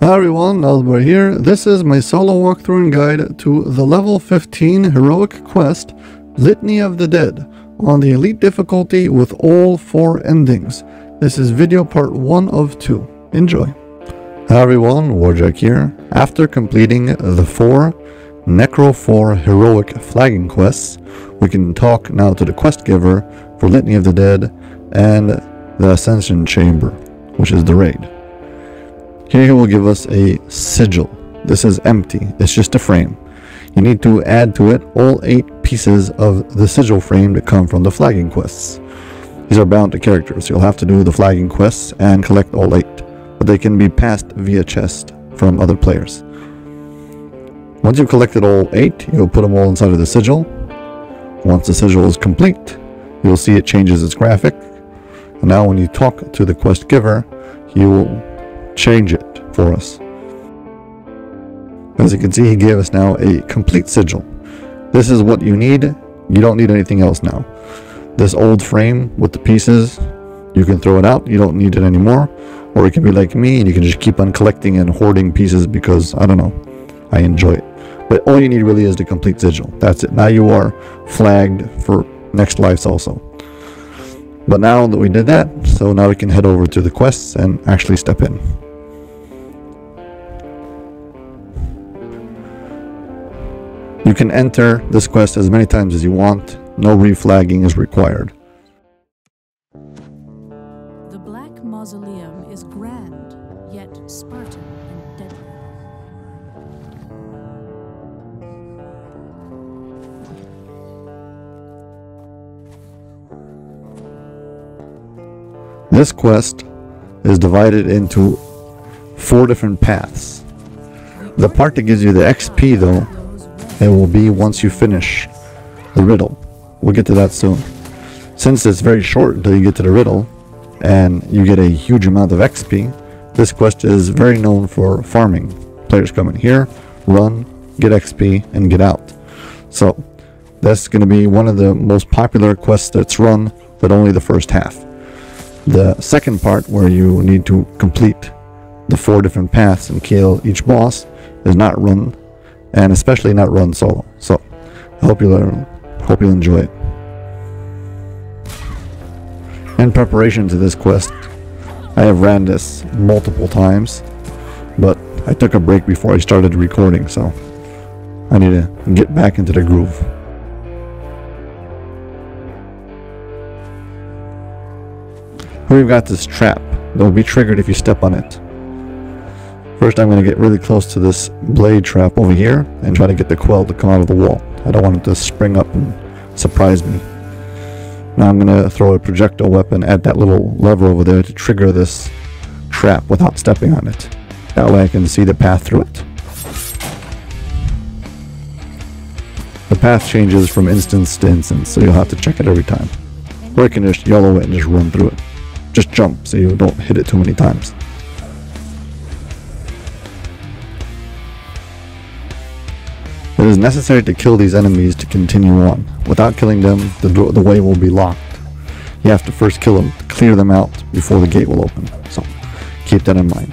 Hi everyone, Aldbar here. This is my solo walkthrough and guide to the level 15 heroic quest, Litany of the Dead, on the elite difficulty with all four endings. This is video part 1 of 2. Enjoy. Hi everyone, Warjack here. After completing the four Necro 4 heroic flagging quests, we can talk now to the quest giver for Litany of the Dead and the Ascension Chamber, which is the raid. Here he will give us a sigil. This is empty, it's just a frame. You need to add to it all 8 pieces of the sigil frame that come from the flagging quests. These are bound to characters, you'll have to do the flagging quests and collect all 8, but they can be passed via chest from other players. Once you've collected all 8, you'll put them all inside of the sigil. Once the sigil is complete, you'll see it changes its graphic. And now when you talk to the quest giver, he will change it for us. As you can see, he gave us now a complete sigil. This is what you need. You don't need anything else now. This old frame with the pieces, you can throw it out. You don't need it anymore. Or you can be like me and you can just keep on collecting and hoarding pieces because, I don't know, I enjoy it. But all you need really is the complete sigil. That's it. Now you are flagged for next lives also. But now that we did that, so now we can head over to the quests and actually step in. You can enter this quest as many times as you want. No reflagging is required. The Black Mausoleum is grand, yet Spartan and deadly. This quest is divided into four different paths. The part that gives you the XP though, it will be once you finish the riddle. We'll get to that soon. Since it's very short until you get to the riddle, and you get a huge amount of XP, this quest is very known for farming. Players come in here, run, get XP, and get out. So, that's going to be one of the most popular quests that's run, but only the first half. The second part, where you need to complete the four different paths and kill each boss, is not run, and especially not run solo. So, I hope you learn, hope you'll enjoy it. In preparation to this quest, I have ran this multiple times, but I took a break before I started recording, so I need to get back into the groove. We've got this trap that will be triggered if you step on it. First I'm going to get really close to this blade trap over here and try to get the quell to come out of the wall. I don't want it to spring up and surprise me. Now I'm going to throw a projectile weapon at that little lever over there to trigger this trap without stepping on it. That way I can see the path through it. The path changes from instance to instance, so you'll have to check it every time. Or you can just yellow it and just run through it. Just jump so you don't hit it too many times. It is necessary to kill these enemies to continue on. Without killing them, the, door, the way will be locked. You have to first kill them, clear them out before the gate will open. So, keep that in mind.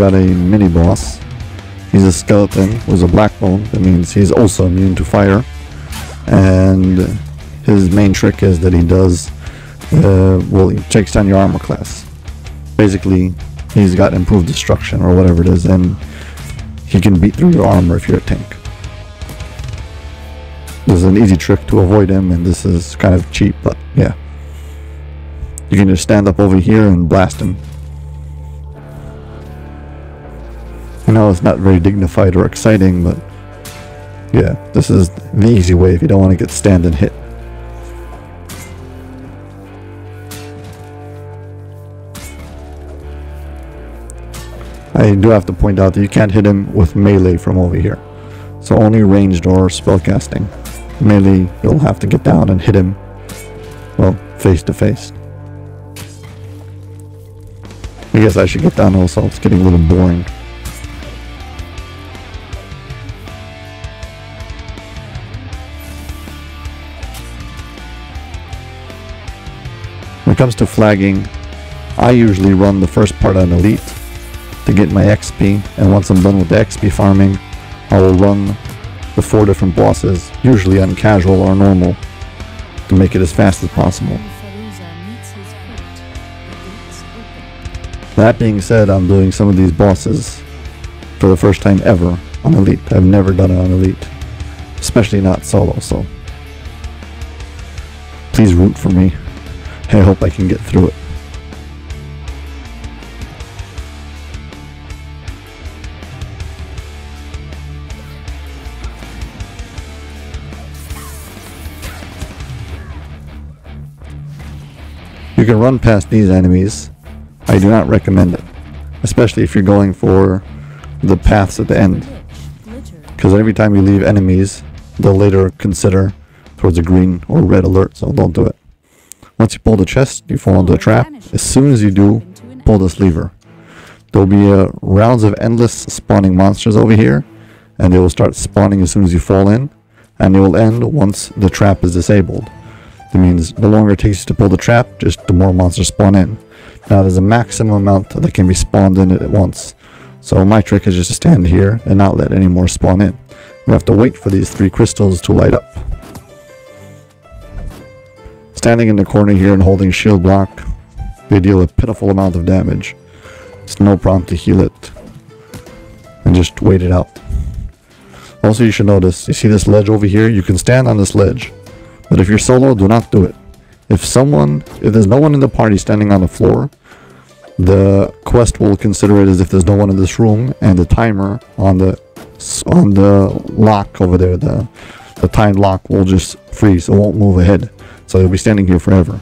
Got a mini boss. He's a skeleton with a black bone. That means he's also immune to fire. And his main trick is that he does, uh, well, he takes down your armor class. Basically, he's got improved destruction or whatever it is, and he can beat through your armor if you're a tank. This is an easy trick to avoid him, and this is kind of cheap, but yeah. You can just stand up over here and blast him. I know it's not very dignified or exciting, but yeah, this is the easy way if you don't want to get stand and hit. I do have to point out that you can't hit him with melee from over here. So only ranged or spellcasting. Melee, you'll have to get down and hit him, well, face to face. I guess I should get down also, it's getting a little boring. When it comes to flagging, I usually run the first part on Elite to get my XP, and once I'm done with the XP farming, I will run the four different bosses, usually on casual or normal, to make it as fast as possible. That being said, I'm doing some of these bosses for the first time ever on Elite. I've never done it on Elite, especially not solo, so please root for me. I hope I can get through it. You can run past these enemies. I do not recommend it, especially if you're going for the paths at the end, because every time you leave enemies, they'll later consider towards a green or red alert, so don't do it. Once you pull the chest, you fall into a trap. As soon as you do, pull this lever. There'll be uh, rounds of endless spawning monsters over here, and they will start spawning as soon as you fall in, and they will end once the trap is disabled. That means the longer it takes you to pull the trap, just the more monsters spawn in. Now there's a maximum amount that can be spawned in at once. So my trick is just to stand here and not let any more spawn in. You have to wait for these three crystals to light up. Standing in the corner here and holding shield block, they deal a pitiful amount of damage. It's no problem to heal it. And just wait it out. Also you should notice, you see this ledge over here? You can stand on this ledge. But if you're solo, do not do it. If someone, if there's no one in the party standing on the floor, the quest will consider it as if there's no one in this room, and the timer on the on the lock over there, the the timed lock will just freeze. It won't move ahead, so you'll be standing here forever.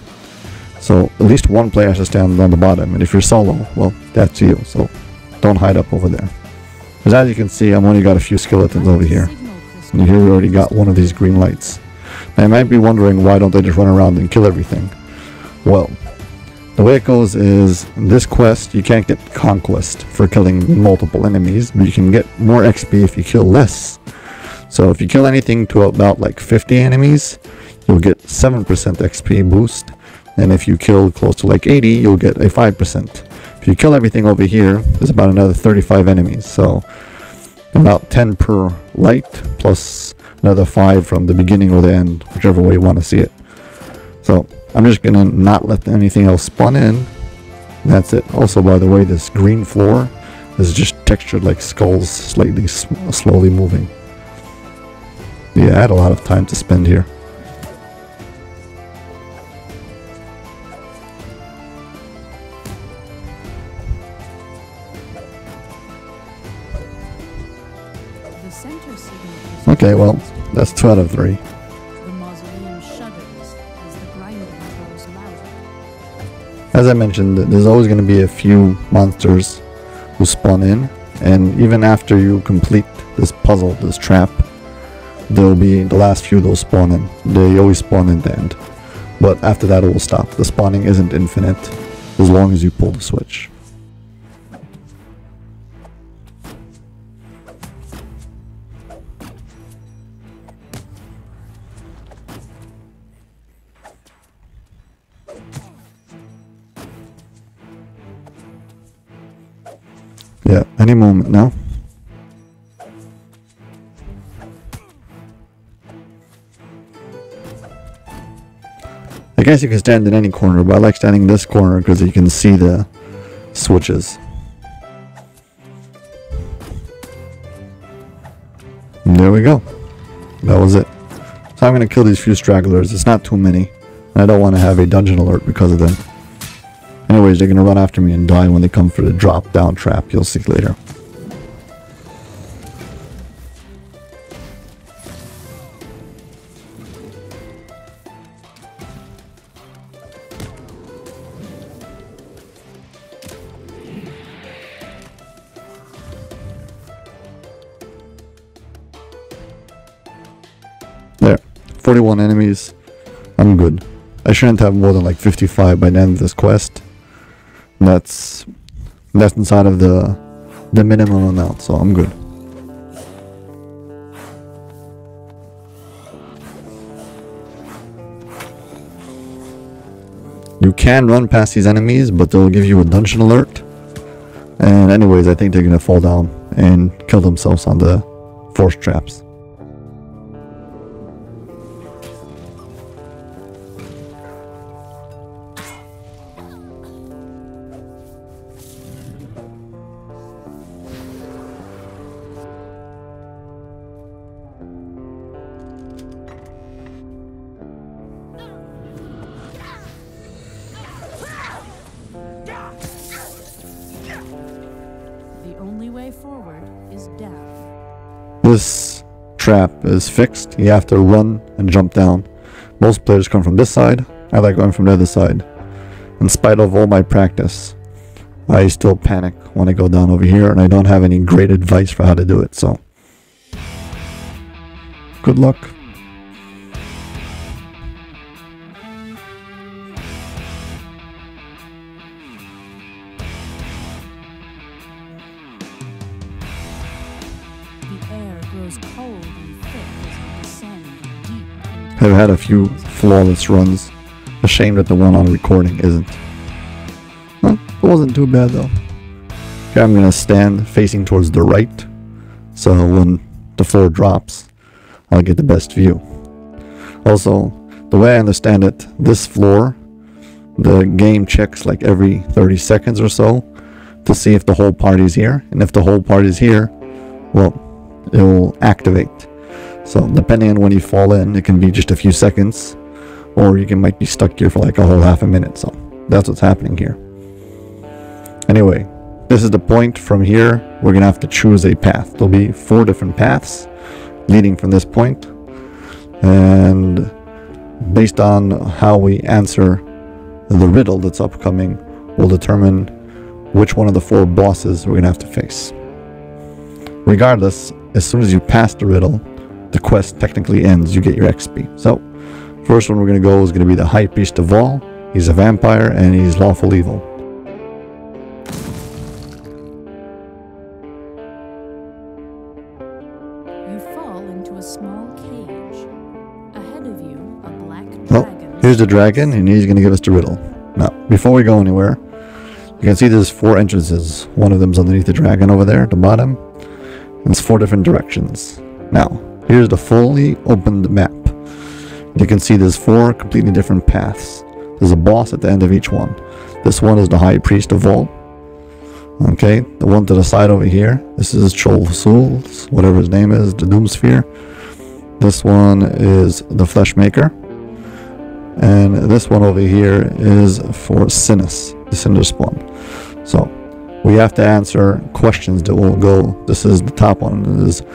So at least one player has to stand on the bottom, and if you're solo, well, that's you. So don't hide up over there. Because as you can see, I've only got a few skeletons over here. And here we already got one of these green lights. Now you might be wondering why don't they just run around and kill everything? Well, the way it goes is this quest you can't get conquest for killing multiple enemies, but you can get more XP if you kill less. So if you kill anything to about like 50 enemies, you'll get 7% XP boost. And if you kill close to like 80, you'll get a 5%. If you kill everything over here, there's about another 35 enemies. So about 10 per light plus another 5 from the beginning or the end whichever way you want to see it so i'm just gonna not let anything else spawn in that's it also by the way this green floor is just textured like skulls slightly slowly moving yeah i had a lot of time to spend here okay well that's two out of three The mausoleum shudders as the grinding grows louder. As I mentioned, there's always going to be a few monsters who spawn in, and even after you complete this puzzle, this trap, there'll be the last few that'll spawn in. They always spawn in the end. But after that, it will stop. The spawning isn't infinite as long as you pull the switch. Yeah, any moment now. I guess you can stand in any corner, but I like standing in this corner because you can see the switches. And there we go. That was it. So I'm going to kill these few stragglers. It's not too many. I don't want to have a dungeon alert because of them. Anyways, they're gonna run after me and die when they come for the drop down trap. You'll see later. There, 41 enemies. I'm good. I shouldn't have more than like 55 by the end of this quest. That's that's inside of the the minimum amount, so I'm good. You can run past these enemies, but they'll give you a dungeon alert. And anyways, I think they're gonna fall down and kill themselves on the force traps. This trap is fixed. You have to run and jump down. Most players come from this side. I like going from the other side. In spite of all my practice, I still panic when I go down over here and I don't have any great advice for how to do it, so. Good luck. I've had a few flawless runs. Ashamed that the one on recording isn't. It wasn't too bad though. Okay, I'm gonna stand facing towards the right, so when the floor drops, I'll get the best view. Also, the way I understand it, this floor, the game checks like every 30 seconds or so to see if the whole party's here, and if the whole party's here, well, it will activate. So depending on when you fall in, it can be just a few seconds, or you can might be stuck here for like a whole half a minute. So that's what's happening here. Anyway, this is the point. From here, we're gonna have to choose a path. There'll be four different paths leading from this point, and based on how we answer the riddle that's upcoming, will determine which one of the four bosses we're gonna have to face. Regardless, as soon as you pass the riddle, the quest technically ends. You get your XP. So, first one we're gonna go is gonna be the High Priest of Vol. He's a vampire and he's lawful evil. You fall into a small cage. Ahead of you, a black Well, here's the dragon, and he's gonna give us the riddle. Now, before we go anywhere, you can see there's four entrances. One of them's underneath the dragon over there at the bottom. And it's four different directions. Now, here's the fully opened map. You can see there's four completely different paths. There's a boss at the end of each one. This one is the High Priest of Vol. Okay, the one to the side over here, this is Chol Souls, whatever his name is, the Doomsphere. This one is the Flesh Maker. And this one over here is for Sinus, the Cinder Spawn. So we have to answer questions that will go. This is the top one. This is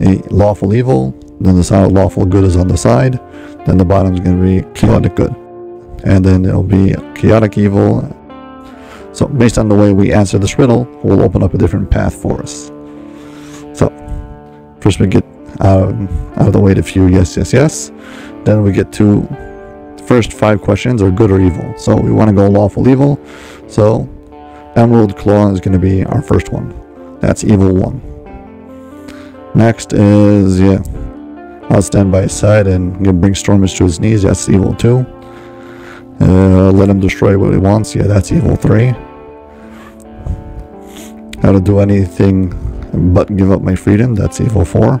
a lawful evil. Then the side lawful good is on the side. Then the bottom is going to be chaotic good. And then it'll be chaotic evil. So based on the way we answer this riddle, we'll open up a different path for us. So first we get out, out of the way the few yes, yes, yes. Then we get to first five questions are good or evil. So we want to go lawful evil. So Emerald Claw is going to be our first one. That's evil one. Next is yeah, I'll stand by his side and bring Stormreach to his knees. That's evil two. Uh, let him destroy what he wants. Yeah, that's evil three. How to do anything but give up my freedom. That's evil four.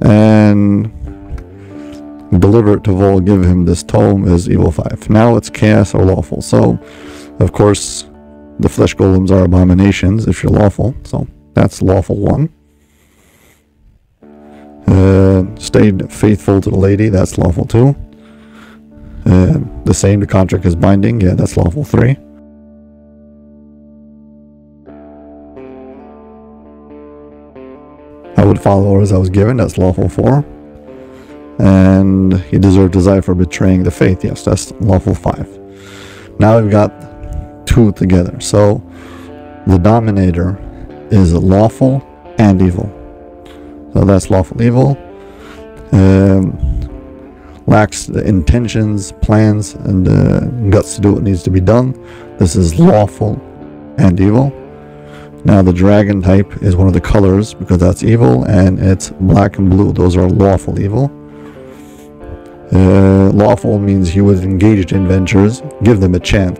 And deliver it to Vol, give him this tome is evil 5. Now it's chaos or lawful. So, of course, the flesh golems are abominations if you're lawful. So, that's lawful 1. Uh, stayed faithful to the lady, that's lawful 2. Uh, the same, the contract is binding, yeah, that's lawful 3. I would follow as I was given, that's lawful 4 and he deserved die for betraying the faith. Yes, that's lawful five. Now we've got two together. So the dominator is lawful and evil. So that's lawful evil. um, lacks the intentions, plans, and uh, guts to do what needs to be done. This is lawful and evil. Now the dragon type is one of the colors because that's evil, and it's black and blue. Those are lawful evil. Uh, lawful means he was engaged in ventures, give them a chance.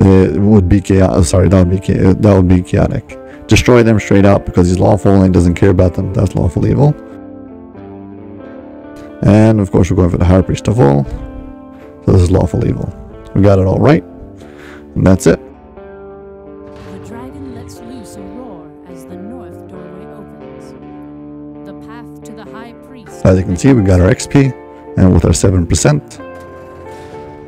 It would be chaotic. Uh, sorry, that would be cha- that would be chaotic. Destroy them straight up because he's lawful and doesn't care about them. That's lawful evil. And of course, we're going for the high priest of all. So this is lawful evil. We got it Vol right, and that's it. The dragon lets loose a roar as the north doorway opens. The path to the high priest. As you can see, we got our XP, and with our 7%,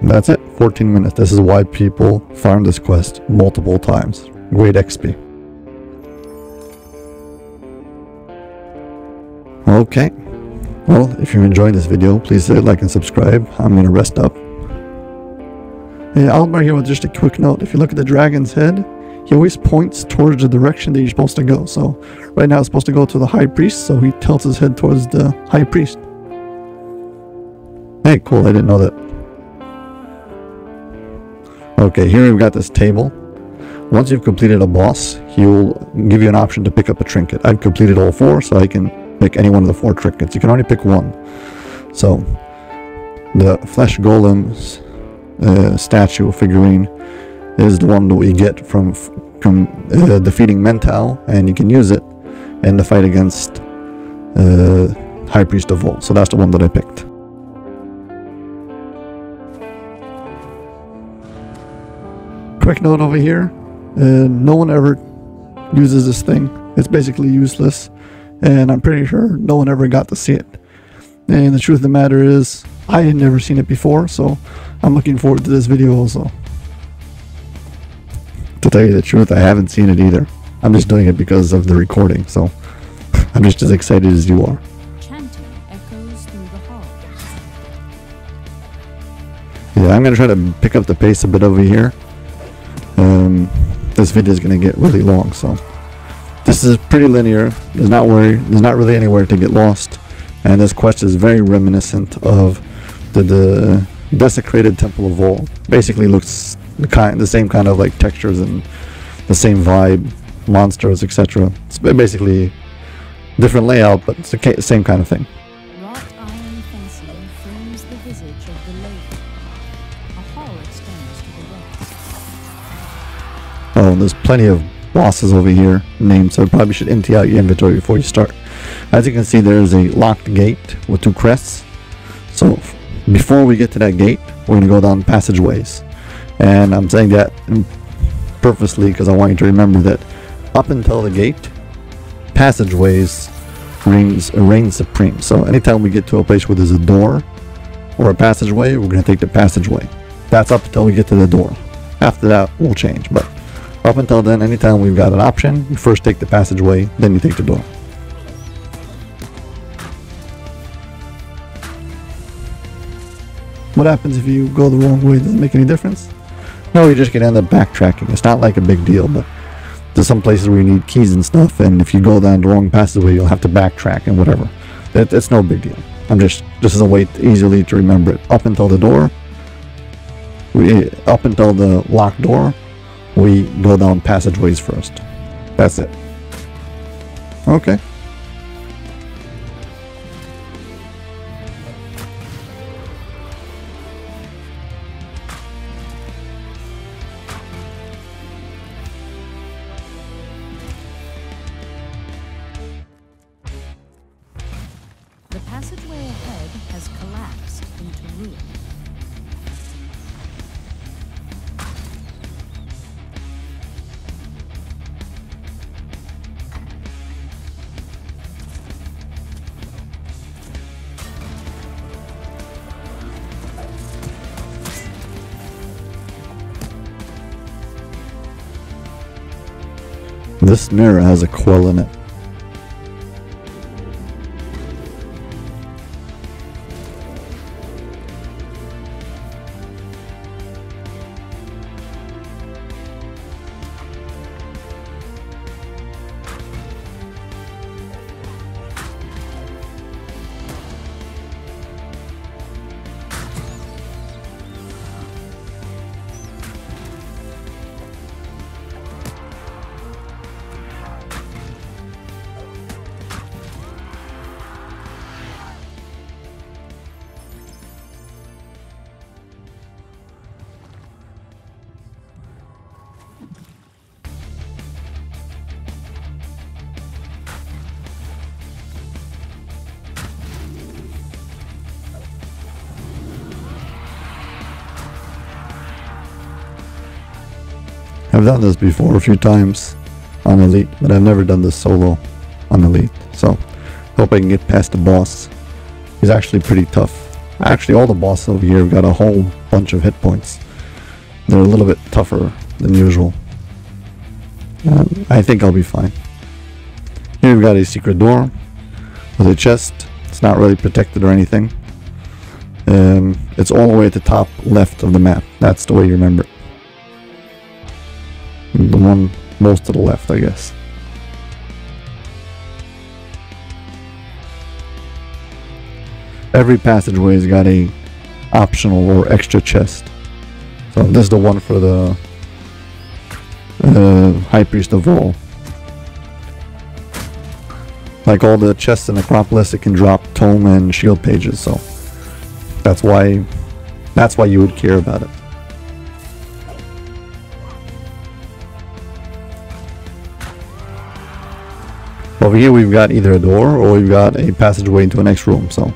that's it. 14 minutes. This is why people farm this quest multiple times. Great XP. Okay. Well, if you're enjoying this video, please hit like and subscribe. I'm gonna rest up. Hey, Aldbar here with just a quick note. If you look at the dragon's head, he always points towards the direction that you're supposed to go. So right now it's supposed to go to the high priest, so he tilts his head towards the high priest. Hey, cool, I didn't know that. Okay, here we've got this table. Once you've completed a boss, he'll give you an option to pick up a trinket. I've completed all four, so I can pick any one of the four trinkets. You can only pick one. So, the flesh golem's uh, statue figurine is the one that we get from from uh, defeating Mental, and you can use it in the fight against uh, High Priest of Vol. So that's the one that I picked. Quick note over here: uh, no one ever uses this thing. It's basically useless, and I'm pretty sure no one ever got to see it. And the truth of the matter is, I had never seen it before, so I'm looking forward to this video also. To tell you the truth, I haven't seen it either. I'm just doing it because of the recording, so I'm just as excited as you are. Chanting echoes through the halls. Yeah, I'm gonna try to pick up the pace a bit over here. Um, this video is gonna get really long, so this is pretty linear. There's not worry. There's not really anywhere to get lost, and this quest is very reminiscent of the, the desecrated Temple of Vol. Basically, looks the kind, the same kind of like textures and the same vibe, monsters, etc. It's basically different layout, but it's the same kind of thing. Oh, there's plenty of bosses over here named, so probably should empty out your inventory before you start. As you can see, there is a locked gate with two crests. So before we get to that gate, we're gonna go down passageways, and I'm saying that purposely because I want you to remember that up until the gate, passageways reigns reign supreme. So anytime we get to a place where there's a door or a passageway, we're gonna take the passageway. That's up until we get to the door. After that, we'll change, but up until then, anytime we've got an option, you first take the passageway, then you take the door. What happens if you go the wrong way? Does it make any difference? No, you're just gonna end up backtracking. It's not like a big deal, but there's some places where you need keys and stuff, and if you go down the wrong passageway, you'll have to backtrack and whatever. It, it's no big deal. I'm just this is a way easily to remember it. Up until the door, we up until the locked door, we go down passageways first. That's it. Okay. This mirror has a quill in it. I've done this before a few times on Elite, but I've never done this solo on Elite. So, hope I can get past the boss. He's actually pretty tough. Actually, all the bosses over here have got a whole bunch of hit points. They're a little bit tougher than usual. Um, I think I'll be fine. Here we've got a secret door with a chest. It's not really protected or anything. Um, it's all the way at the top left of the map. That's the way you remember it. The one most to the left, I guess. Every passageway's got a optional or extra chest. So this is the one for the uh, High Priest of Vol. Like all the chests in Necropolis, it can drop tome and shield pages, so that's why that's why you would care about it. Over here we've got either a door or we've got a passageway into a next room, so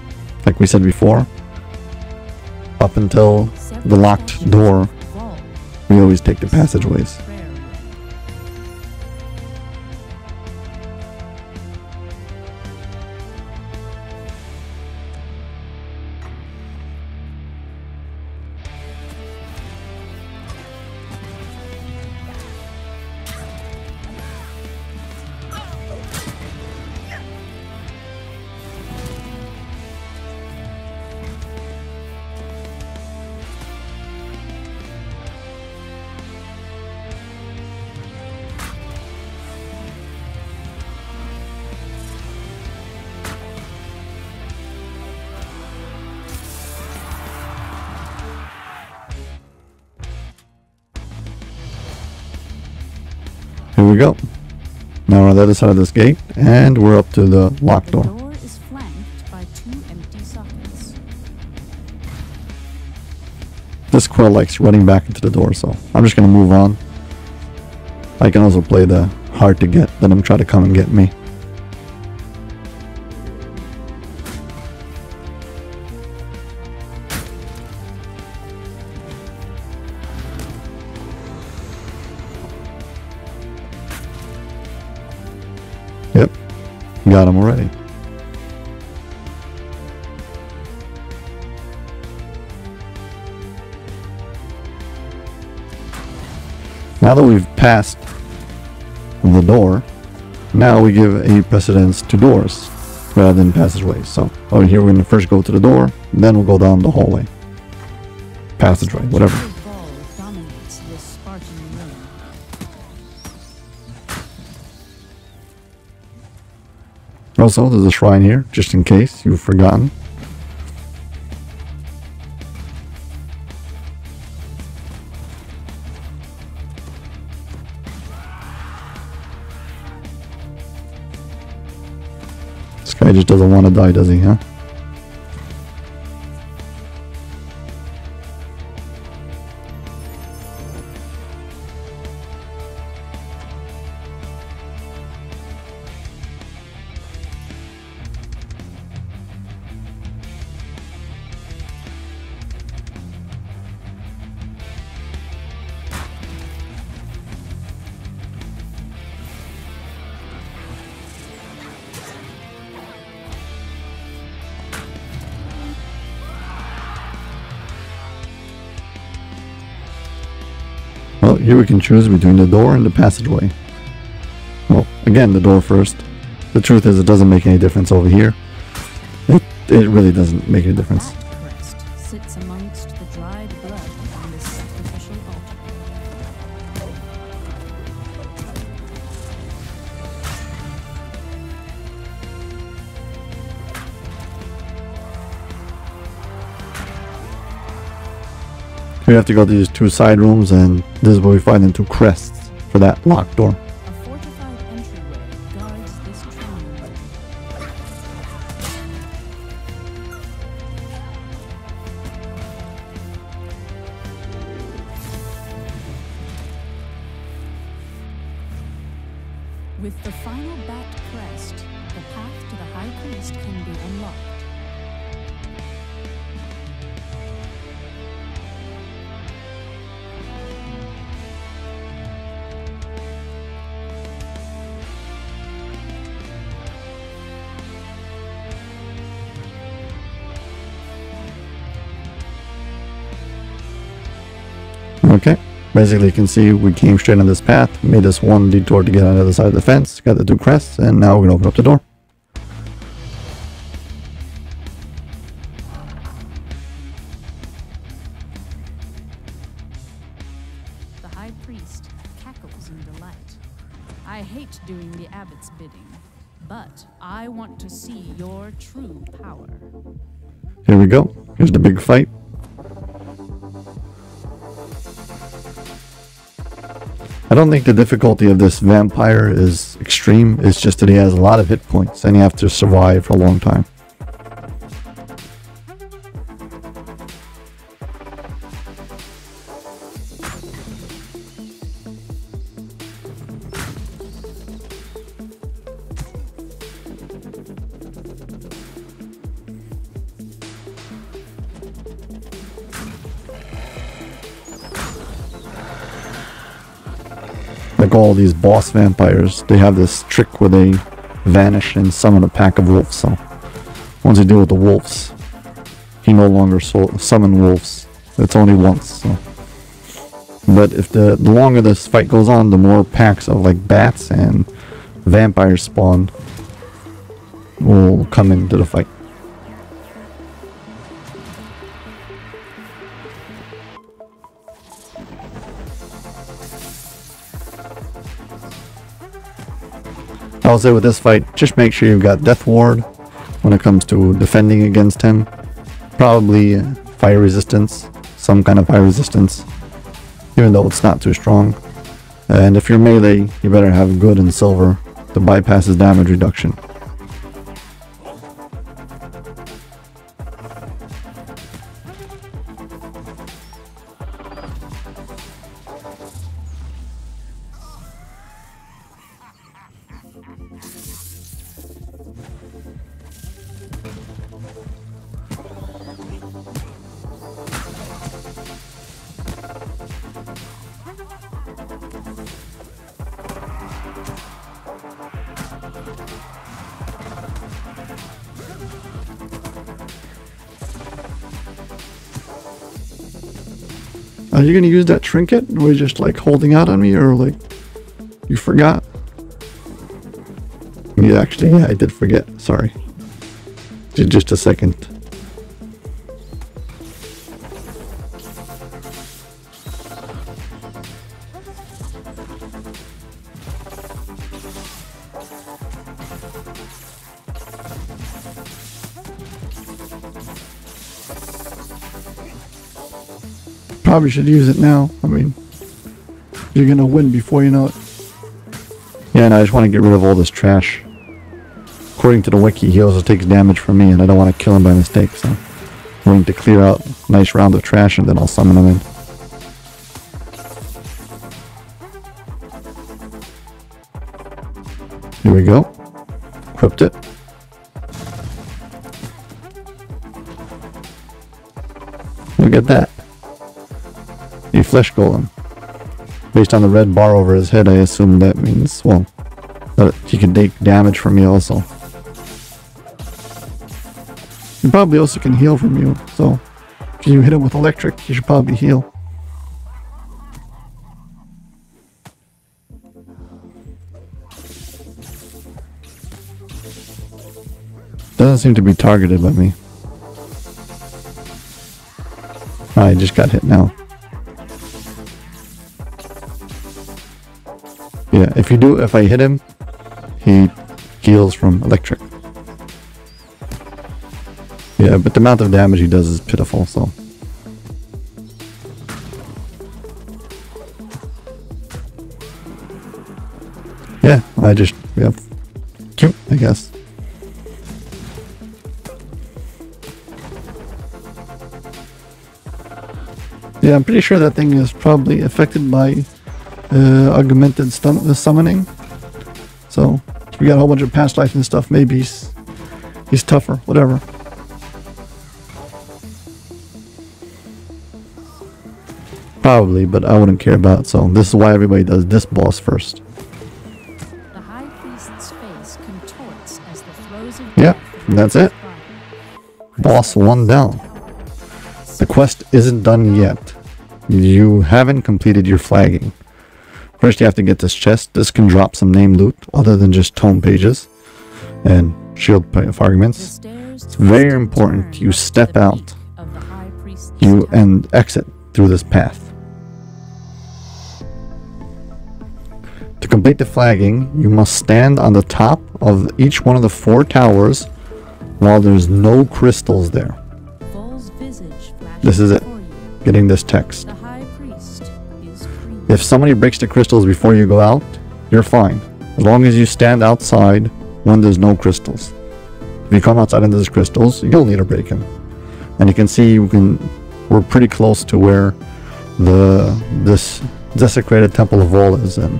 like we said before, up until the locked door, we always take the passageways. We go. Now we're on the other side of this gate, and we're up to the locked door. door is flanked by two empty sockets. This quill likes running back into the door, so I'm just gonna move on. I can also play the hard to get, let him try to come and get me. Got them already. Now that we've passed the door, now we give a precedence to doors rather than passageways. So over here we're going to first go to the door, then we'll go down the hallway. Passageway, whatever. Also, there's a shrine here, just in case you've forgotten. This guy just doesn't want to die, does he, huh? We can choose between the door and the passageway. Well, again, the door first. The truth is, it doesn't make any difference over here. It, it really doesn't make a difference. We have to go to these two side rooms, and this is where we find the two crests for that locked door. Basically, you can see we came straight on this path, made this one detour to get on the other side of the fence, got the two crests, and now we're going to open up the door. I don't think the difficulty of this vampire is extreme. It's just that he has a lot of hit points and you have to survive for a long time. All these boss vampires, they have this trick where they vanish and summon a pack of wolves. So once you deal with the wolves, he no longer so- summon wolves. It's only once. So. But if the, the longer this fight goes on, the more packs of like bats and vampires spawn will come into the fight. I would say with this fight, just make sure you've got Death Ward when it comes to defending against him. Probably uh, fire resistance, some kind of fire resistance, even though it's not too strong. And if you're melee, you better have good and silver to bypass his damage reduction. Are you gonna use that trinket? Or you just like holding out on me or like you forgot? Yeah, actually, yeah, I did forget. Sorry. Just a second. Probably should use it now. I mean, you're gonna win before you know it. Yeah, and I just want to get rid of all this trash. According to the wiki, he also takes damage from me, and I don't want to kill him by mistake, so I'm going to clear out a nice round of trash, and then I'll summon him in. Here we go. Equipped it. Look at that. Flesh golem. Based on the red bar over his head, I assume that means, well, that he can take damage from me also. He probably also can heal from you, so if you hit him with electric, he should probably heal. Doesn't seem to be targeted by me. Ah, I just got hit now. Yeah, if you do, if I hit him, he heals from electric. Yeah, but the amount of damage he does is pitiful, so. Yeah, I just, yeah, cute, I guess. Yeah, I'm pretty sure that thing is probably affected by uh, augmented stum- uh, summoning. So, we got a whole bunch of past life and stuff, maybe he's, he's tougher, whatever. Probably, but I wouldn't care about it, so this is why everybody does this boss first. The high priest's face contorts as the throes of Yep, that's it. Boss one down. The quest isn't done yet. you haven't completed your flagging. First, you have to get this chest. This can drop some name loot other than just tome pages and shield fragments. It's very important you step out. beat of the high priest's You and exit through this path. To complete the flagging, you must stand on the top of each one of the four towers while there's no crystals there. Vol's visage flashes This is it. Getting this text. If somebody breaks the crystals before you go out, you're fine. As long as you stand outside when there's no crystals. If you come outside and there's crystals, you'll need a break in. And you can see you can we're pretty close to where the this desecrated temple of Vol is and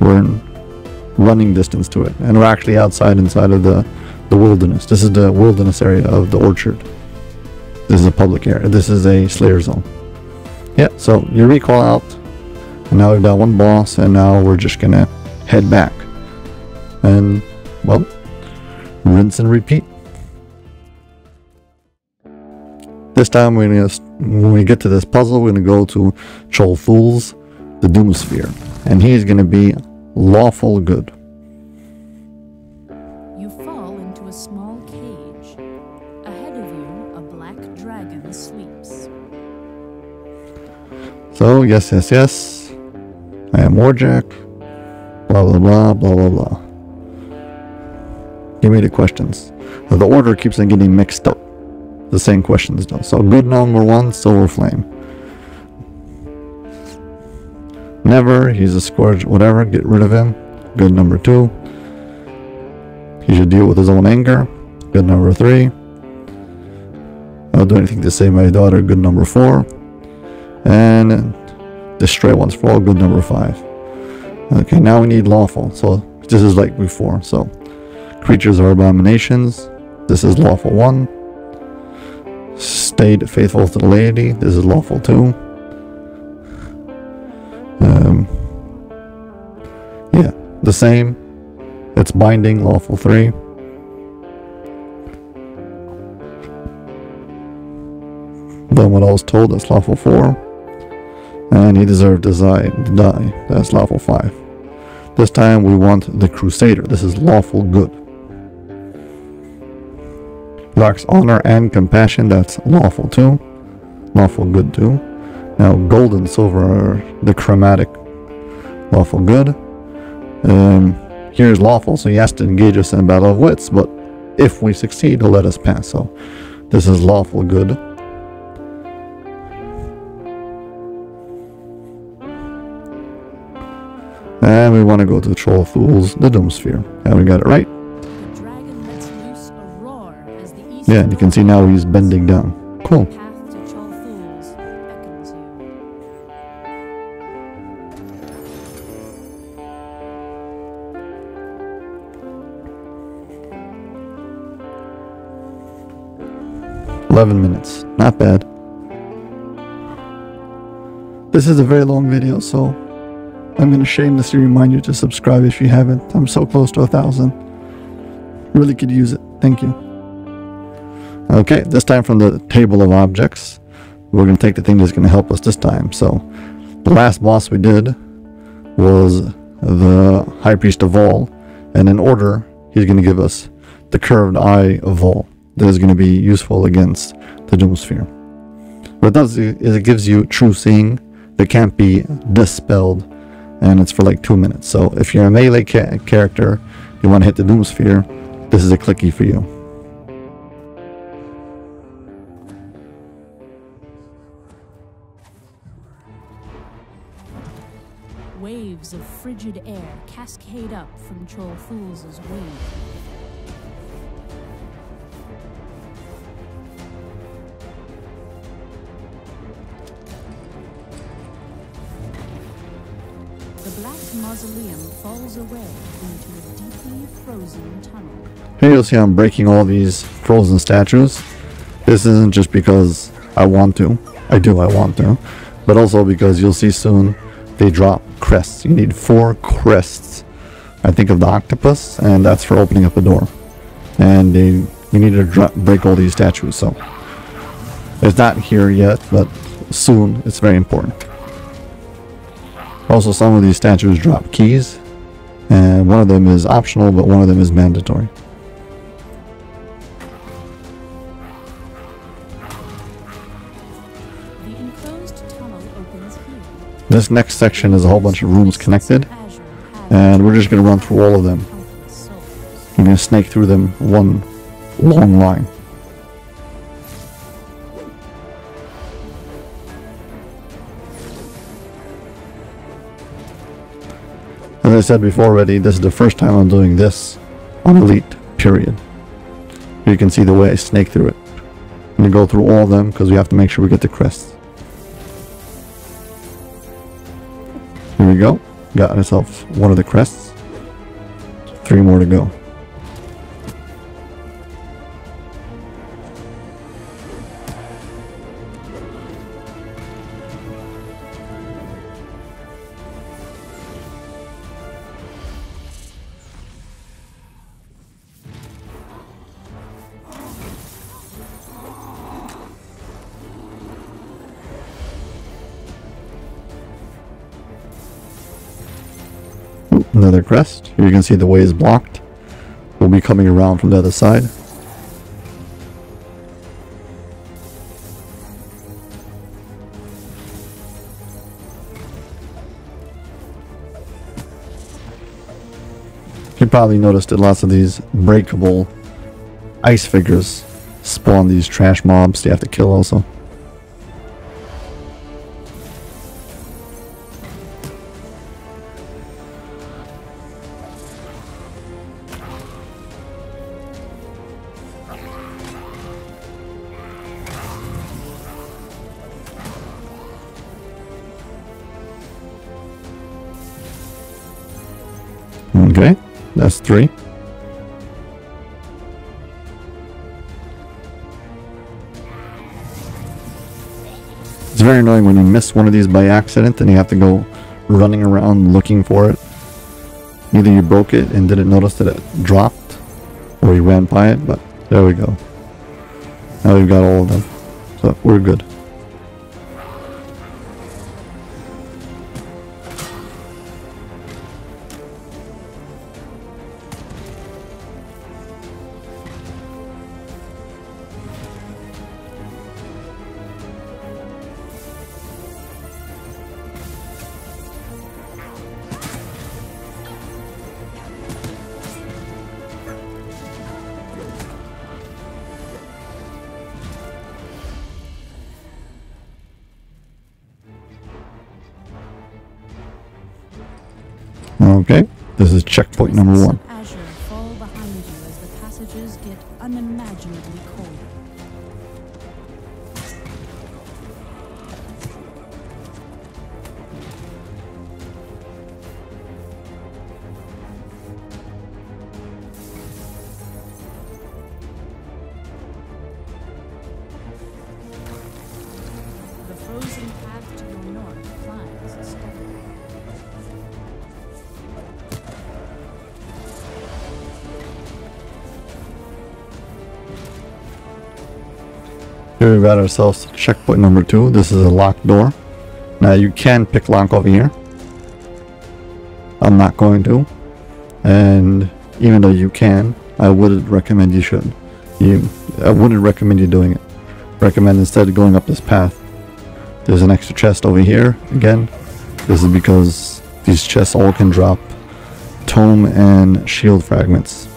we're in running distance to it. And we're actually outside inside of the the wilderness. This is the wilderness area of the orchard. This is a public area. This is a slayer zone. Yeah, so you recall out and now we've got one boss, and now we're just gonna head back. And, well, rinse and repeat. This time, we're gonna, when we get to this puzzle, we're gonna go to Chol Fool's, the Doomsphere. And he's gonna be lawful good. You fall into a small cage. Ahead of you, a black dragon sleeps. So, yes, yes, yes. I am Warjack. Blah, blah, blah, blah, blah, blah. Give me the questions. The order keeps on getting mixed up. The same questions, though. So, good number one, Silver Flame. Never, he's a scourge, whatever, get rid of him. Good number two. He should deal with his own anger. Good number three. I'll do anything to save my daughter. Good number four. And destroy for all. Good number five. Okay, now we need lawful. So this is like before. So creatures are abominations. This is lawful one. Stayed faithful to the laity. This is lawful two. Um, yeah, the same. It's binding, lawful three. Then what I was told, that's lawful four. And he deserved to die. That's lawful five. This time we want the Crusader. This is lawful good. Lacks honor and compassion. That's lawful two. Lawful good two. Now gold and silver are the chromatic lawful good. Um, here's lawful, so he has to engage us in a battle of wits, but if we succeed, he'll let us pass. So this is lawful good. We want to go to the Troll of Fools, the Doomsphere. And we got it right. Yeah, and you can see now he's bending down. Cool. 11 minutes. Not bad. This is a very long video, so I'm going to shamelessly remind you to subscribe if you haven't. I'm so close to a thousand. Really could use it. Thank you. Okay, this time from the table of objects, we're going to take the thing that's going to help us this time. So, the last boss we did was the High Priest of Vol, and in order, he's going to give us the curved eye of Vol that is going to be useful against the Doomsphere. What it does is it gives you true seeing that can't be dispelled, and it's for like two minutes. So if you're a melee ca- character, you want to hit the Doomsphere, this is a clicky for you. Waves of frigid air cascade up from Chol Fools' wing. The black mausoleum falls away into a deeply frozen tunnel. Here you'll see I'm breaking all these frozen statues. This isn't just because I want to. I do, I want to. But also because you'll see soon they drop crests. You need four crests. I think of the octopus, and that's for opening up a door. And they, you need to break all these statues, so. It's not here yet, but soon. It's very important. Also, some of these statues drop keys, and one of them is optional, but one of them is mandatory. The enclosed tunnel opens here. This next section is a whole bunch of rooms connected, and we're just going to run through all of them. I'm going to snake through them one long line. I said before already, this is the first time I'm doing this on Elite, period. You can see the way I snake through it. I'm going to go through all of them because we have to make sure we get the crests. Here we go. Got ourselves one of the crests. Three more to go. Another crest. Here you can see the way is blocked. We'll be coming around from the other side. You probably noticed that lots of these breakable ice figures spawn these trash mobs you have to kill also. Very annoying when you miss one of these by accident and you have to go running around looking for it. Either you broke it and didn't notice that it dropped, or you ran by it, but there we go. Now we've got all of them. So we're good. Checkpoint number one. Here we've got ourselves checkpoint number two. This is a locked door. Now you can pick lock over here. I'm not going to. And even though you can, I wouldn't recommend you should. You, I wouldn't recommend you doing it. Recommend instead going up this path. There's an extra chest over here. Again, this is because these chests all can drop tome and shield fragments.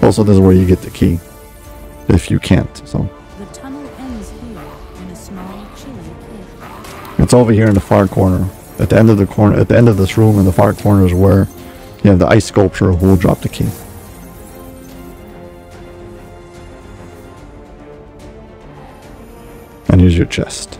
Also, this is where you get the key. If you can't, so. The tunnel ends here in a small, cave. It's over here in the far corner. At the end of the corner, at the end of this room, in the far corner is where you have the ice sculpture who will drop the key. And here's your chest.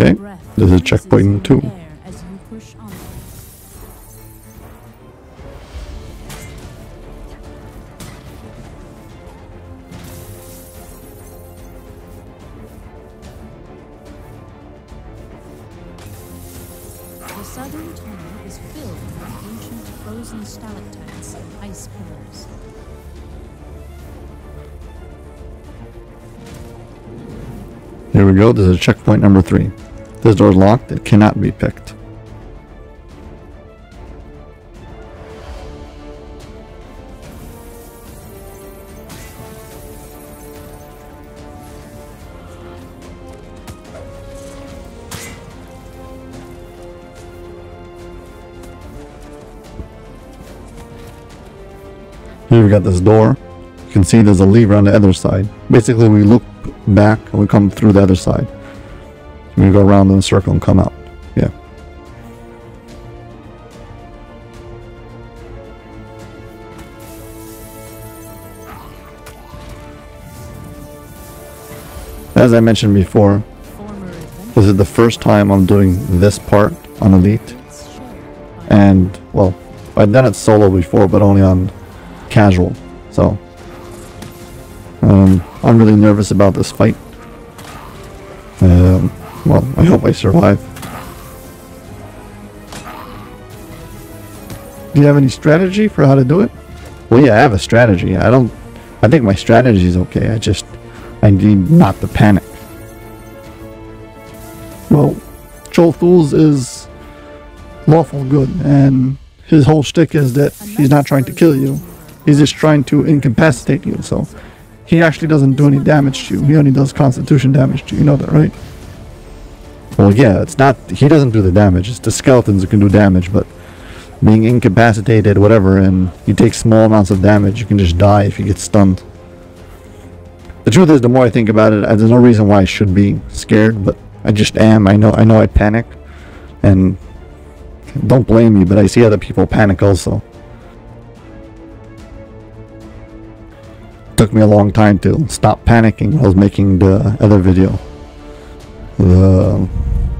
Okay, this is checkpoint two. The southern is filled with ancient frozen stalactites and ice pillars. Here we go, this is checkpoint number three. This door is locked. It cannot be picked. Here we got this door. You can see there's a lever on the other side. Basically, we loop back and we come through the other side. We go around in a circle and come out. Yeah. As I mentioned before, this is the first time I'm doing this part on Elite. And, well, I've done it solo before, but only on casual. So, um, I'm really nervous about this fight. Um, well, I hope I survive. Do you have any strategy for how to do it? Well, yeah, I have a strategy. I don't. I think my strategy is okay. I just. I need not to panic. Well, Chol Fools is lawful good, and his whole shtick is that he's not trying to kill you. He's just trying to incapacitate you, so he actually doesn't do any damage to you. He only does constitution damage to you. You know that, right? Well, yeah, it's not. He doesn't do the damage. It's the skeletons who can do damage, but being incapacitated, whatever, and you take small amounts of damage, you can just die if you get stunned. The truth is, the more I think about it, there's no reason why I should be scared, but I just am. I know. I know. I panic, and don't blame me, but I see other people panic also. Took me a long time to stop panicking I was making the other video. The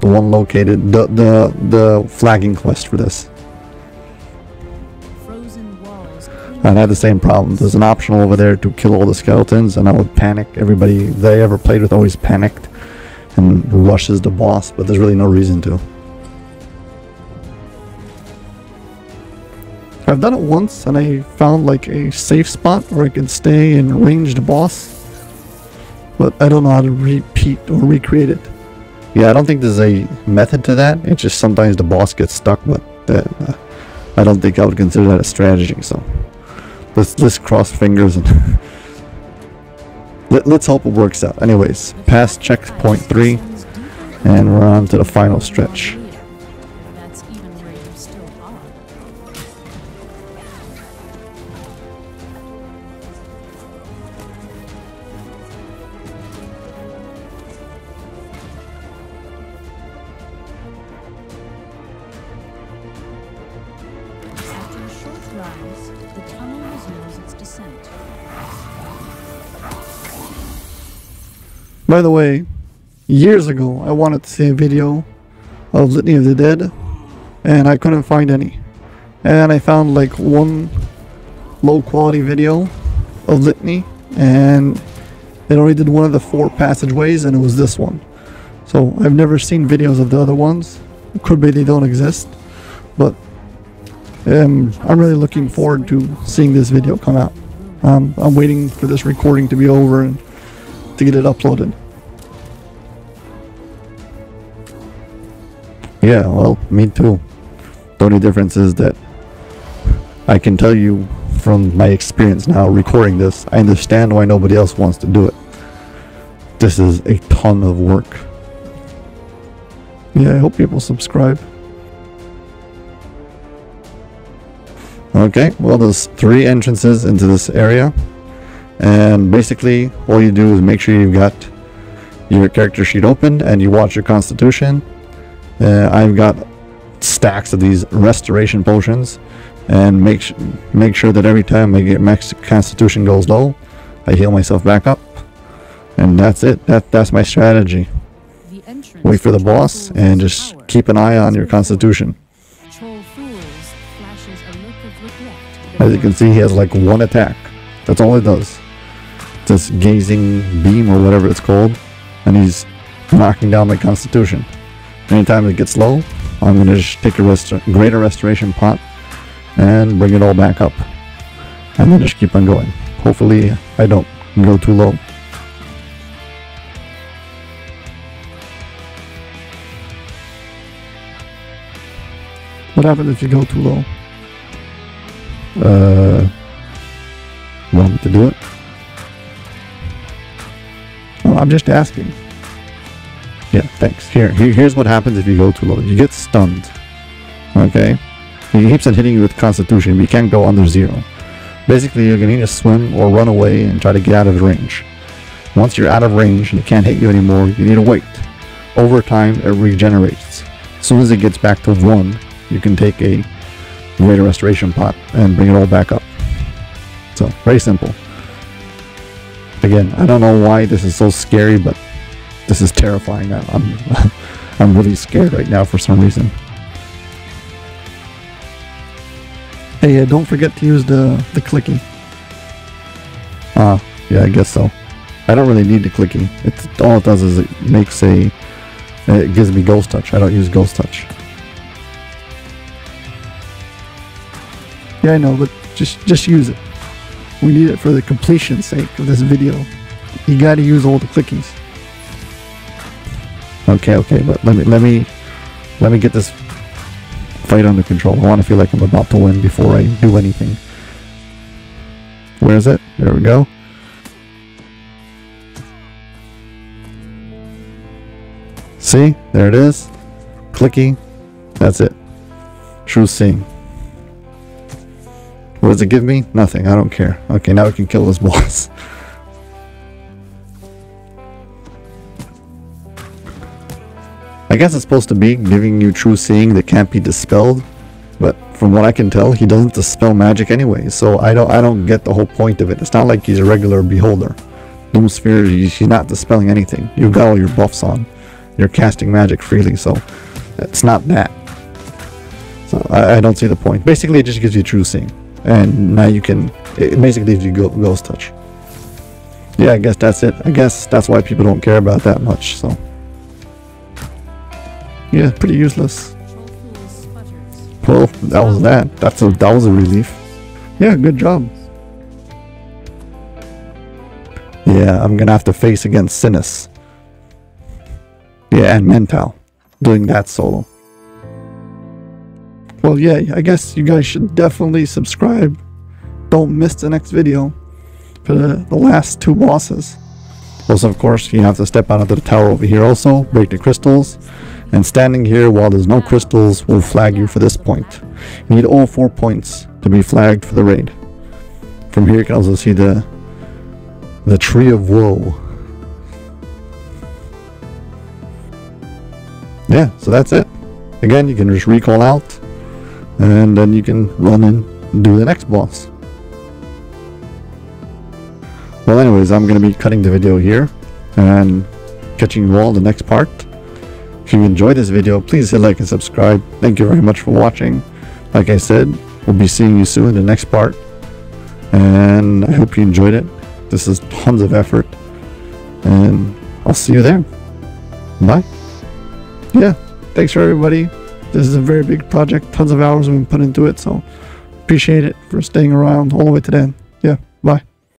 the one located the the the flagging quest for this. And I had the same problem. There's an optional over there to kill all the skeletons, and I would panic. Everybody that I ever played with always panicked and rushes the boss, but there's really no reason to. I've done it once, and I found like a safe spot where I could stay and range the boss, but I don't know how to repeat or recreate it. Yeah, I don't think there's a method to that. It's just sometimes the boss gets stuck, but uh, I don't think I would consider that a strategy. So let's let's cross fingers and Let, let's hope it works out. Anyways, past checkpoint three, and we're on to the final stretch. By the way, years ago I wanted to see a video of Litany of the Dead, and I couldn't find any. And I found like one low quality video of Litany, and it only did one of the four passageways, and it was this one. So I've never seen videos of the other ones. Could be they don't exist, but um, I'm really looking forward to seeing this video come out. Um, I'm waiting for this recording to be over and to get it uploaded. Yeah, well, me too. The only difference is that I can tell you from my experience now recording this, I understand why nobody else wants to do it. This is a ton of work. Yeah, I hope people subscribe. Okay, well, there's three entrances into this area. And basically, all you do is make sure you've got your character sheet open and you watch your constitution. Uh, I've got stacks of these restoration potions and make, make sure that every time I get max constitution goes low, I heal myself back up. And that's it. That That's my strategy. Wait for the boss and just keep an eye on your constitution. Chol Fools flashes a look of regret As you can see, he has like one attack. That's all it does. This gazing beam or whatever it's called, and he's knocking down my constitution. Anytime it gets low, I'm going to just take a rest- greater restoration pot and bring it all back up. And then just keep on going. Hopefully I don't go too low. What happens if you go too low? Uh, want me to do it? Oh, I'm just asking. Yeah, thanks. Here, here, here's what happens if you go too low. You get stunned. Okay? He keeps on hitting you with Constitution, but you can't go under zero. Basically, you're gonna need to swim or run away and try to get out of range. Once you're out of range and it can't hit you anymore, you need to wait. Over time, it regenerates. As soon as it gets back to one, you can take a greater restoration pot and bring it all back up. So, very simple. Again, I don't know why this is so scary, but this is terrifying. I- I'm, I'm really scared right now for some reason. Hey, uh, don't forget to use the, the clicky. Ah, yeah, I guess so. I don't really need the clicky. It's all it does is it makes a it gives me ghost touch. I don't use ghost touch. Yeah, I know, but just just use it. We need it for the completion sake of this video. You got to use all the clickies. Okay, okay, but let me let me let me get this fight under control. I want to feel like I'm about to win before I do anything. Where is it? There we go. See? There it is. Clicky. That's it. True seeing. What does it give me? Nothing. I don't care. Okay, now we can kill this boss. I guess it's supposed to be giving you true seeing that can't be dispelled, but from what I can tell, he doesn't dispel magic anyway. So I don't, I don't get the whole point of it. It's not like he's a regular beholder. Doomsphere, he- he's not dispelling anything. You've got all your buffs on. You're casting magic freely, so it's not that. So I, I don't see the point. Basically, it just gives you true seeing, and now you can. It basically gives you ghost touch. Yeah, I guess that's it. I guess that's why people don't care about that much. So yeah, pretty useless. Well, that was that. That's a that was a relief. Yeah, good job. Yeah, I'm gonna have to face against Sinus. Yeah, and Mental. Doing that solo. Well, yeah, I guess you guys should definitely subscribe. Don't miss the next video for the, the last two bosses. Also, of course, you have to step out of the tower over here also, break the crystals, and standing here while there's no crystals will flag you for this point. You need all four points to be flagged for the raid. From here you can also see the the tree of woe. Yeah, so that's it. Again, you can just recall out, and then you can run and do the next boss. Well, anyways, I'm going to be cutting the video here and catching you all the next part. If you enjoyed this video, please hit like and subscribe. Thank you very much for watching. Like I said, we'll be seeing you soon in the next part. And I hope you enjoyed it. This is tons of effort. And I'll see you there. Bye. Yeah, thanks for everybody. This is a very big project. Tons of hours have been put into it. So appreciate it for staying around all the way to the end.